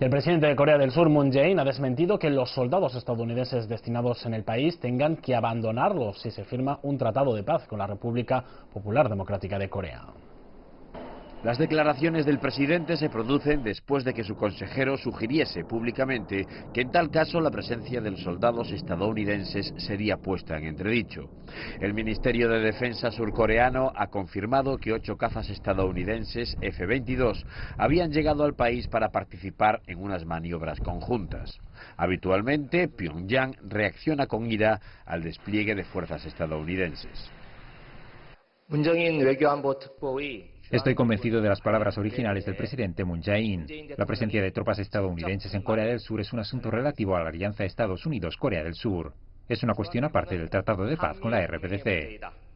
El presidente de Corea del Sur, Moon Jae-in, ha desmentido que los soldados estadounidenses destinados en el país tengan que abandonarlo si se firma un tratado de paz con la República Popular Democrática de Corea. Las declaraciones del presidente se producen después de que su consejero sugiriese públicamente que en tal caso la presencia de soldados estadounidenses sería puesta en entredicho. El Ministerio de Defensa surcoreano ha confirmado que ocho cazas estadounidenses F-22 habían llegado al país para participar en unas maniobras conjuntas. Habitualmente, Pyongyang reacciona con ira al despliegue de fuerzas estadounidenses. Estoy convencido de las palabras originales del presidente Moon Jae-in. La presencia de tropas estadounidenses en Corea del Sur es un asunto relativo a la alianza Estados Unidos-Corea del Sur. Es una cuestión aparte del Tratado de Paz con la RPDC.